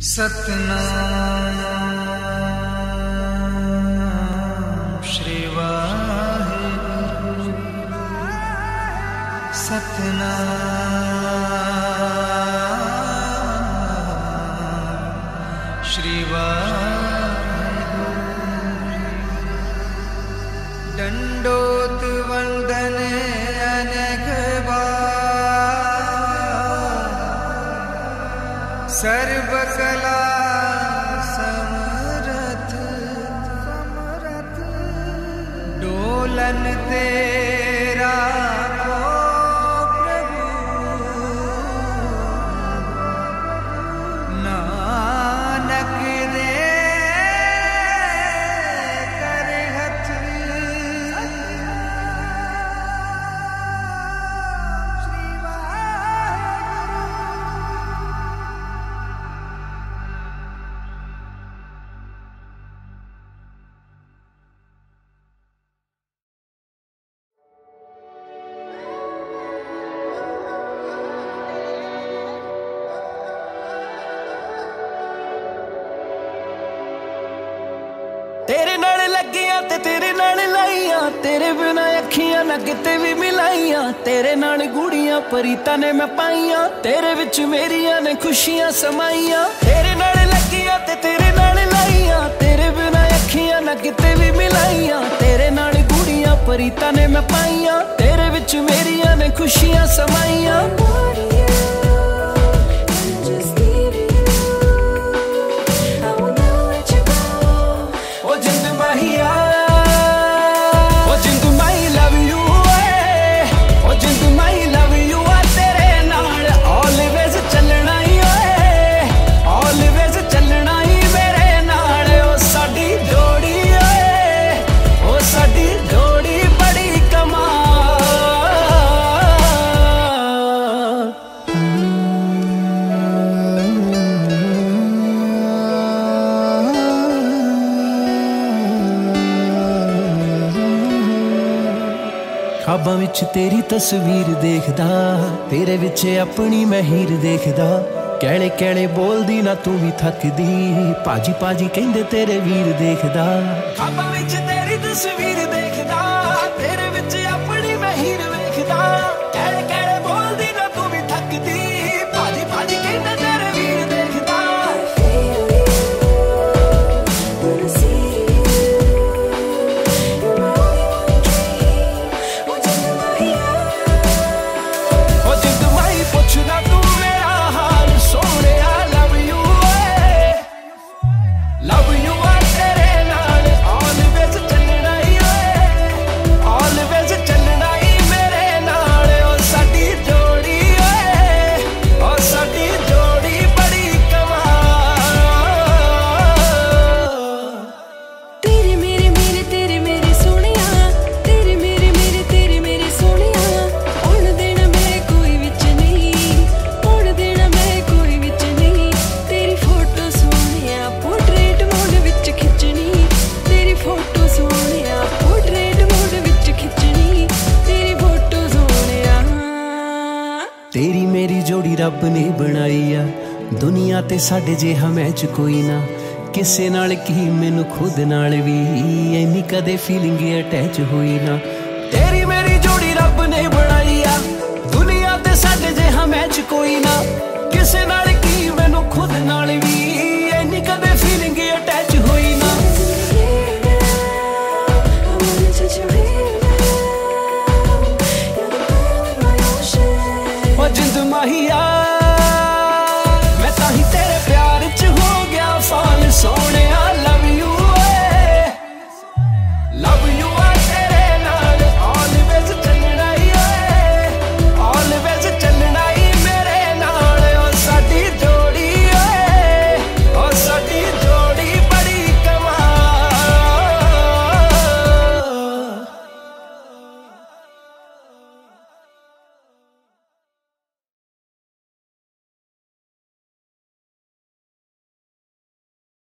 ਸਤਨਾਮ ਸ਼੍ਰੀ ਵਾਹਿਗੁਰੂ ਸਤਨਾਮ ਸ਼੍ਰੀ ਵਾਹਿਗੁਰੂ ਸਰਬ ਕਲਾ ਸਮਰਥ ਸਮਰਥ। ਡੋਲਨ ਤੇਰਾ ਤੇਰੇ ਲੱਗੀਆਂ ਤੇ ਤੇਰੇ ਨਾਲ ਲਾਈਆਂ। ਤੇਰੇ ਬਿਨਾ ਅੱਖੀਆਂ ਨਾ ਕਿਤੇ ਵੀ ਮਿਲਾਈਆਂ। ਤੇਰੇ ਨਾਲ ਗੂੜੀਆਂ ਪਰੀਤਾਂ ਨੇ ਮੈਂ ਪਾਈਆਂ। ਤੇਰੇ ਵਿੱਚ ਮੇਰੀਆਂ ਨੇ ਖੁਸ਼ੀਆਂ ਸਮਾਈਆਂ। ਤੇਰੇ ਨਾਲ ਲੱਗੀਆਂ ਤੇ ਤੇਰੇ ਨਾਲ ਲਾਈਆਂ। ਤੇਰੇ ਬਿਨਾ ਅੱਖੀਆਂ ਨਾ ਕਿਤੇ ਵੀ ਮਿਲਾਈਆਂ। ਤੇਰੇ ਨਾਲ ਗੂੜੀਆਂ ਪਰੀਤਾਂ ਨੇ ਮੈਂ ਪਾਈਆਂ। ਤੇਰੇ ਵਿੱਚ ਮੇਰੀਆਂ ਨੇ ਖੁਸ਼ੀਆਂ ਸਮਾਈਆਂ। ਖਾਬਾਂ ਵਿੱਚ ਤੇਰੀ ਤਸਵੀਰ ਦੇਖਦਾ, ਤੇਰੇ ਵਿੱਚ ਆਪਣੀ ਮੈਂ ਹੀਰ ਦੇਖਦਾ। ਕਹਿਣੇ ਕਹਿਣੇ ਬੋਲਦੀ, ਨਾ ਤੂੰ ਵੀ ਥੱਕਦੀ। ਪਾਜੀ ਪਾਜੀ ਕਹਿੰਦੇ ਤੇਰੇ ਵੀਰ ਦੇਖਦਾ। ਖਾਬਾਂ ਵਿੱਚ ਤੇਰੀ ਤਸਵੀਰ ਦੇਖਦਾ, ਤੇਰੇ ਵਿੱਚ ਆਪਣੀ ਮੈਂ ਹੀਰ ਵੇਖਦਾ। ਰੱਬ ਨੇ ਬਣਾਈ ਆ। ਦੁਨੀਆ ਤੇ ਸਾਡੇ ਜਿਹਾ ਮੈਚ ਕੋਈ ਨਾ। ਕਿਸੇ ਨਾਲ ਕੀ ਮੈਨੂੰ ਖੁਦ ਨਾਲ ਵੀ। ਐਨੀ ਕਦੇ ਫੀਲਿੰਗ ਅਟੈਚ ਹੋਈ ਨਾ। ਤੇਰੀ ਮੇਰੀ ਜੋੜੀ ਰੱਬ ਨੇ ਬਣਾਈ ਆ। ਦੁਨੀਆ ਤੇ ਸਾਡੇ ਜਿਹਾ ਮੈਚ ਕੋਈ ਨਾ। ਕਿਸੇ ਨਾਲ ਕੀ ਮੈਨੂੰ ਖੁਦ ਨਾਲ ਵੀ। ਐਨੀ ਕਦੇ ਫੀਲਿੰਗ ਅਟੈਚ ਹੋਈ ਨਾ। ਜਿੰਦ ਮਾਹੀਆ